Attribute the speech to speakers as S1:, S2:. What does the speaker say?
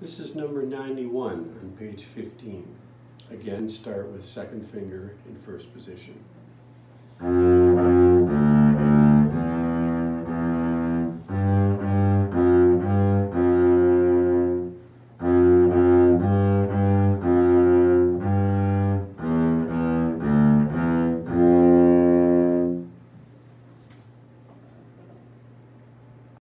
S1: This is number 91 on page 15. Again, start with second finger in first position.